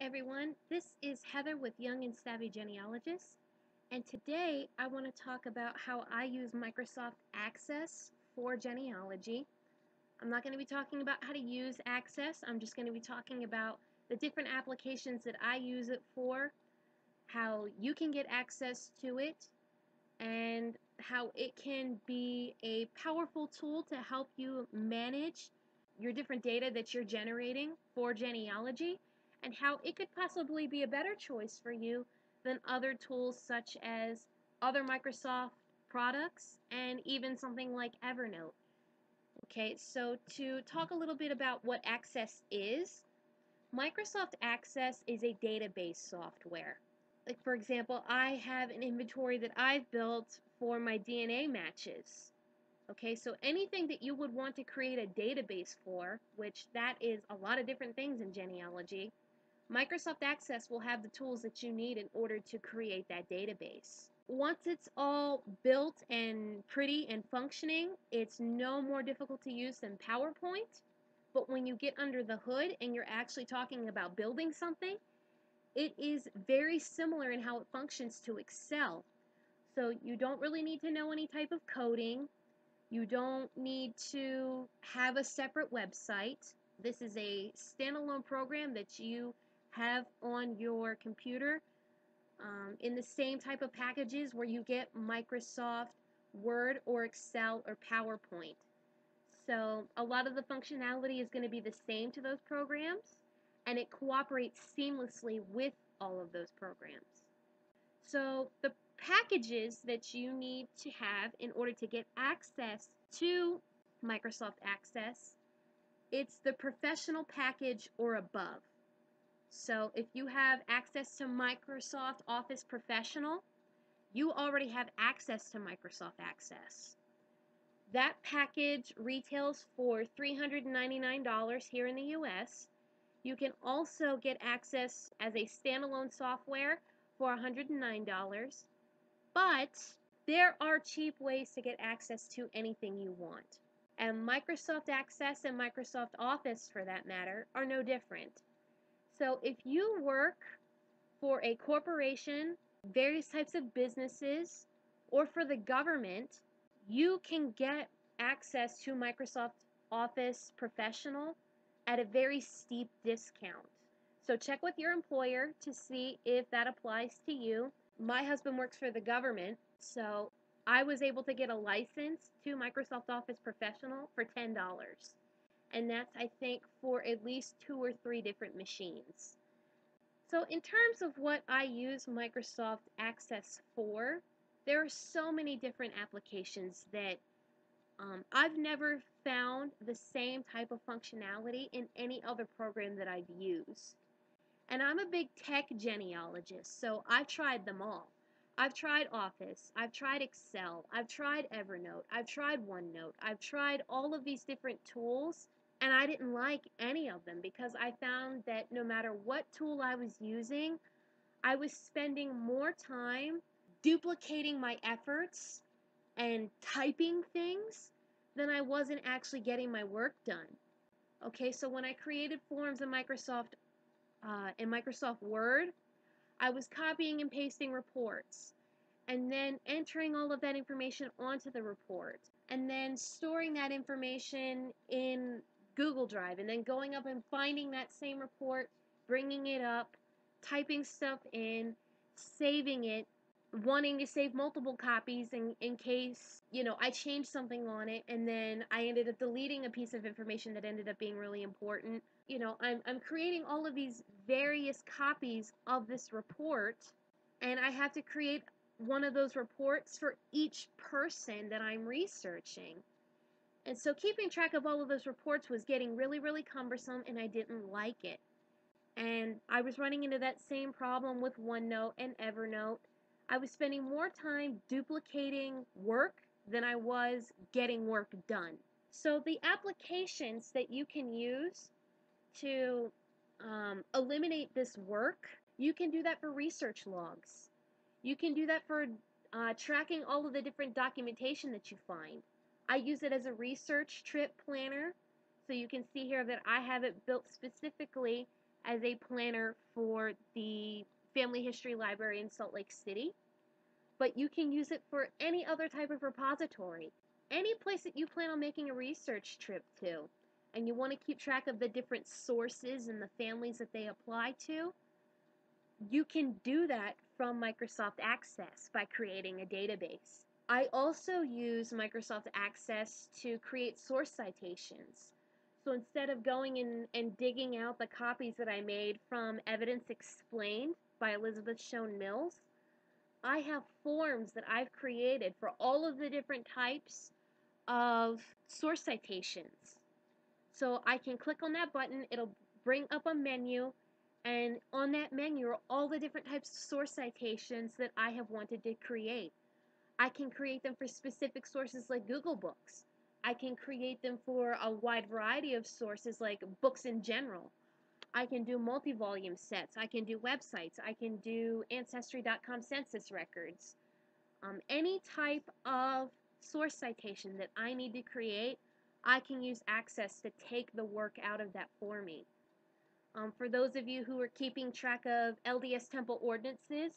Everyone, this is Heather with Young and Savvy Genealogists, and today I want to talk about how I use Microsoft Access for genealogy. I'm not going to be talking about how to use Access, I'm just going to be talking about the different applications that I use it for, how you can get access to it, and how it can be a powerful tool to help you manage your different data that you're generating for genealogy and how it could possibly be a better choice for you than other tools such as other Microsoft products and even something like Evernote. Okay, so to talk a little bit about what Access is, Microsoft Access is a database software. Like for example, I have an inventory that I've built for my DNA matches. Okay, so anything that you would want to create a database for, which that is a lot of different things in genealogy, Microsoft Access will have the tools that you need in order to create that database. Once it's all built and pretty and functioning, it's no more difficult to use than PowerPoint. But when you get under the hood and you're actually talking about building something, it is very similar in how it functions to Excel. So you don't really need to know any type of coding. You don't need to have a separate website. This is a standalone program that you have on your computer um, in the same type of packages where you get Microsoft Word or Excel or PowerPoint. So a lot of the functionality is going to be the same to those programs and it cooperates seamlessly with all of those programs. So the packages that you need to have in order to get access to Microsoft Access, it's the professional package or above. So if you have access to Microsoft Office Professional, you already have access to Microsoft Access. That package retails for $399 here in the US. You can also get access as a standalone software for $109. But there are cheap ways to get access to anything you want. And Microsoft Access and Microsoft Office, for that matter, are no different. So if you work for a corporation, various types of businesses, or for the government, you can get access to Microsoft Office Professional at a very steep discount. So check with your employer to see if that applies to you. My husband works for the government, so I was able to get a license to Microsoft Office Professional for $10 and that's I think for at least two or three different machines. So in terms of what I use Microsoft Access for, there are so many different applications that um, I've never found the same type of functionality in any other program that I've used. And I'm a big tech genealogist, so I've tried them all. I've tried Office, I've tried Excel, I've tried Evernote, I've tried OneNote, I've tried all of these different tools, and I didn't like any of them because I found that no matter what tool I was using, I was spending more time duplicating my efforts and typing things than I wasn't actually getting my work done. Okay, so when I created forms in Microsoft uh, in Microsoft Word, I was copying and pasting reports and then entering all of that information onto the report and then storing that information in Google Drive and then going up and finding that same report, bringing it up, typing stuff in, saving it, wanting to save multiple copies in, in case, you know, I changed something on it and then I ended up deleting a piece of information that ended up being really important. You know, I'm, I'm creating all of these various copies of this report and I have to create one of those reports for each person that I'm researching. And so keeping track of all of those reports was getting really, really cumbersome and I didn't like it. And I was running into that same problem with OneNote and Evernote. I was spending more time duplicating work than I was getting work done. So the applications that you can use to um, eliminate this work, you can do that for research logs. You can do that for uh, tracking all of the different documentation that you find. I use it as a research trip planner. So you can see here that I have it built specifically as a planner for the Family History Library in Salt Lake City, but you can use it for any other type of repository. Any place that you plan on making a research trip to, and you want to keep track of the different sources and the families that they apply to, you can do that from Microsoft Access by creating a database. I also use Microsoft Access to create source citations. So instead of going in and digging out the copies that I made from Evidence Explained by Elizabeth Shown Mills, I have forms that I've created for all of the different types of source citations. So I can click on that button, it'll bring up a menu, and on that menu are all the different types of source citations that I have wanted to create. I can create them for specific sources like Google Books. I can create them for a wide variety of sources like books in general. I can do multi-volume sets. I can do websites. I can do Ancestry.com census records. Um, any type of source citation that I need to create, I can use Access to take the work out of that for me. Um, for those of you who are keeping track of LDS Temple ordinances,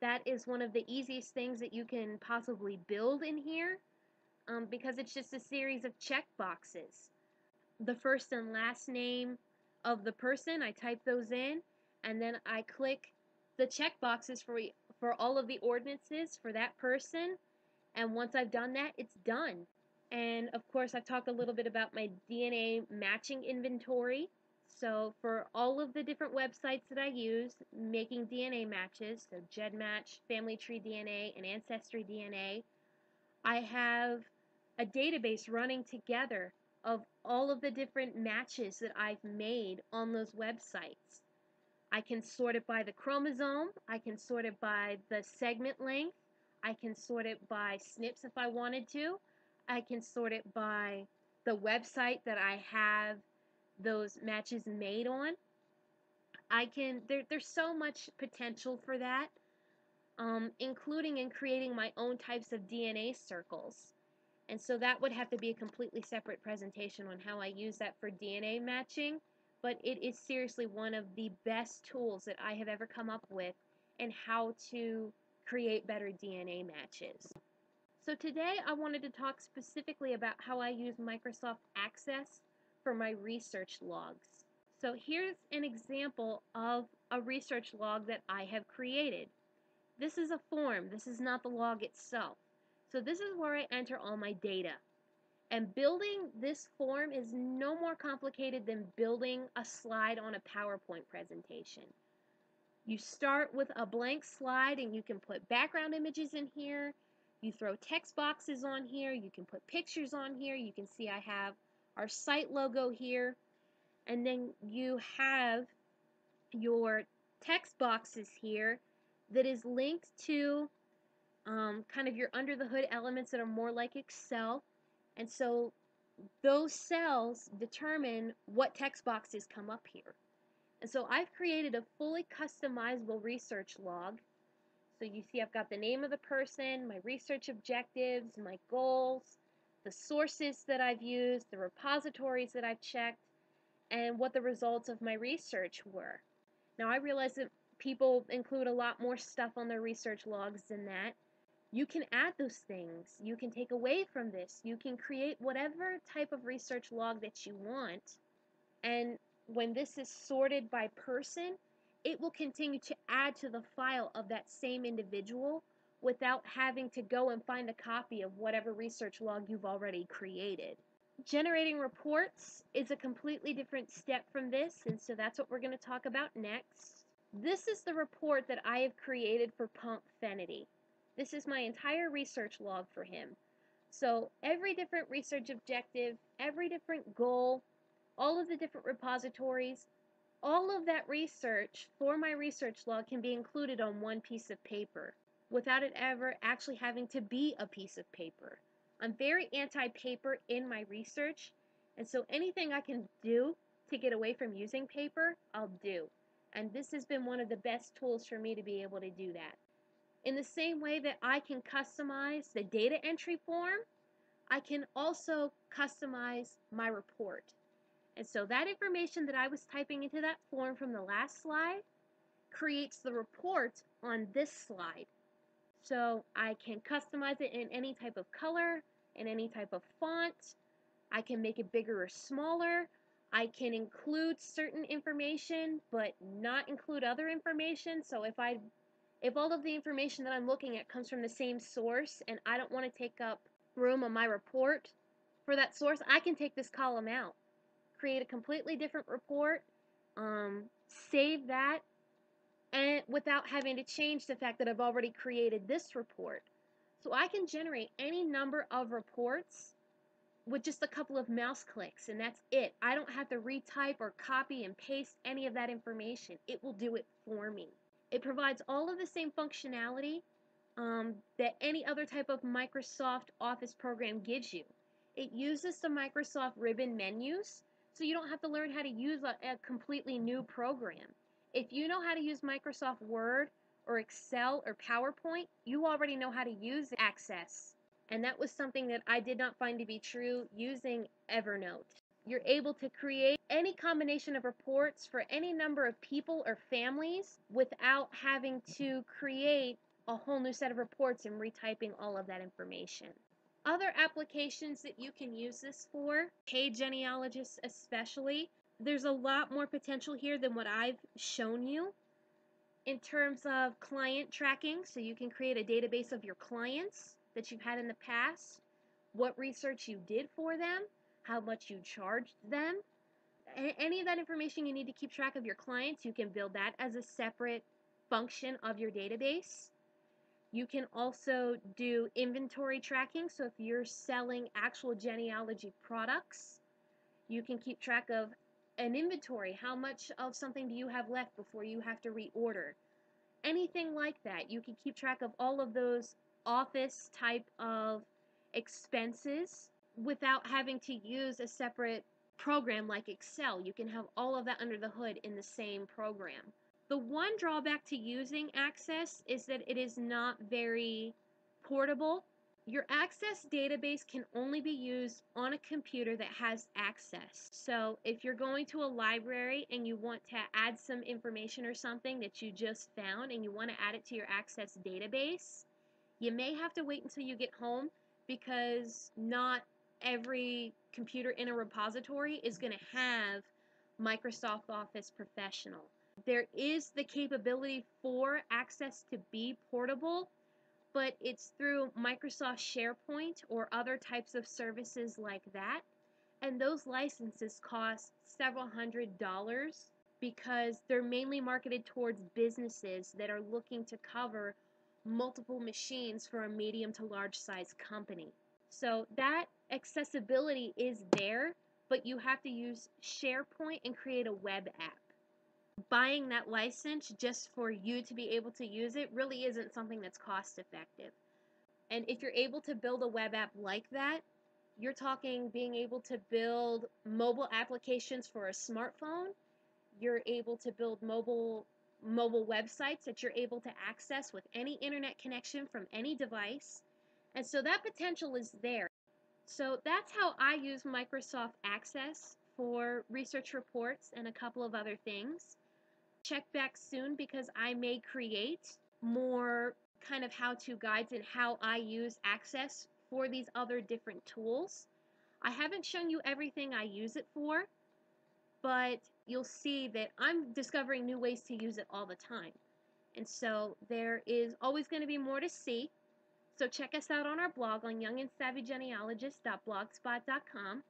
that is one of the easiest things that you can possibly build in here um, because it's just a series of check boxes. The first and last name of the person, I type those in, and then I click the check boxes for, for all of the ordinances for that person, and once I've done that, it's done. And of course, I've talked a little bit about my DNA matching inventory. So for all of the different websites that I use, making DNA matches, so GEDmatch, Family Tree DNA, and Ancestry DNA, I have a database running together of all of the different matches that I've made on those websites. I can sort it by the chromosome, I can sort it by the segment length, I can sort it by SNPs if I wanted to, I can sort it by the website that I have those matches made on. I can, there, there's so much potential for that, um, including in creating my own types of DNA circles. And so that would have to be a completely separate presentation on how I use that for DNA matching, but it is seriously one of the best tools that I have ever come up with and how to create better DNA matches. So today I wanted to talk specifically about how I use Microsoft Access for my research logs. So here's an example of a research log that I have created. This is a form, this is not the log itself. So this is where I enter all my data. And building this form is no more complicated than building a slide on a PowerPoint presentation. You start with a blank slide and you can put background images in here. You throw text boxes on here. You can put pictures on here. You can see I have our site logo here. And then you have your text boxes here that is linked to um, kind of your under the hood elements that are more like Excel. And so those cells determine what text boxes come up here. And so I've created a fully customizable research log. So you see I've got the name of the person, my research objectives, my goals, the sources that I've used, the repositories that I've checked, and what the results of my research were. Now I realize that people include a lot more stuff on their research logs than that. You can add those things. You can take away from this. You can create whatever type of research log that you want. And when this is sorted by person, it will continue to add to the file of that same individual without having to go and find a copy of whatever research log you've already created. Generating reports is a completely different step from this, and so that's what we're going to talk about next. This is the report that I have created for Pomp Fenety. This is my entire research log for him. So every different research objective, every different goal, all of the different repositories, all of that research for my research log can be included on one piece of paper without it ever actually having to be a piece of paper. I'm very anti-paper in my research, and so anything I can do to get away from using paper, I'll do. And this has been one of the best tools for me to be able to do that. In the same way that I can customize the data entry form, I can also customize my report. And so that information that I was typing into that form from the last slide creates the report on this slide. So I can customize it in any type of color, in any type of font. I can make it bigger or smaller. I can include certain information, but not include other information. So if I, if all of the information that I'm looking at comes from the same source and I don't want to take up room on my report for that source, I can take this column out create a completely different report, um, save that, and without having to change the fact that I've already created this report. So I can generate any number of reports with just a couple of mouse clicks, and that's it. I don't have to retype or copy and paste any of that information. It will do it for me. It provides all of the same functionality um, that any other type of Microsoft Office program gives you. It uses the Microsoft ribbon menus, so you don't have to learn how to use a, a completely new program. If you know how to use Microsoft Word or Excel or PowerPoint, you already know how to use Access. And that was something that I did not find to be true using Evernote. You're able to create any combination of reports for any number of people or families without having to create a whole new set of reports and retyping all of that information. Other applications that you can use this for, paid genealogists especially, there's a lot more potential here than what I've shown you in terms of client tracking. So you can create a database of your clients that you've had in the past, what research you did for them, how much you charged them. Any of that information you need to keep track of your clients, you can build that as a separate function of your database. You can also do inventory tracking. So if you're selling actual genealogy products, you can keep track of an inventory. How much of something do you have left before you have to reorder? Anything like that. You can keep track of all of those office type of expenses without having to use a separate program like Excel. You can have all of that under the hood in the same program. The one drawback to using Access is that it is not very portable. Your Access database can only be used on a computer that has access. So if you're going to a library and you want to add some information or something that you just found and you want to add it to your Access database, you may have to wait until you get home because not every computer in a repository is going to have Microsoft Office Professional. There is the capability for access to be portable, but it's through Microsoft SharePoint or other types of services like that. And those licenses cost several hundred dollars because they're mainly marketed towards businesses that are looking to cover multiple machines for a medium to large size company. So that accessibility is there, but you have to use SharePoint and create a web app buying that license just for you to be able to use it really isn't something that's cost effective. And if you're able to build a web app like that, you're talking being able to build mobile applications for a smartphone. You're able to build mobile mobile websites that you're able to access with any internet connection from any device. And so that potential is there. So that's how I use Microsoft Access for research reports and a couple of other things check back soon because I may create more kind of how-to guides and how I use Access for these other different tools. I haven't shown you everything I use it for, but you'll see that I'm discovering new ways to use it all the time. And so there is always going to be more to see. So check us out on our blog on youngandsavvygenealogists.blogspot.com.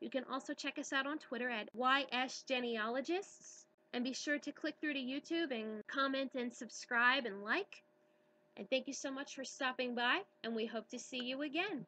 You can also check us out on Twitter at ysgenealogists. And be sure to click through to YouTube and comment and subscribe and like. And thank you so much for stopping by, and we hope to see you again.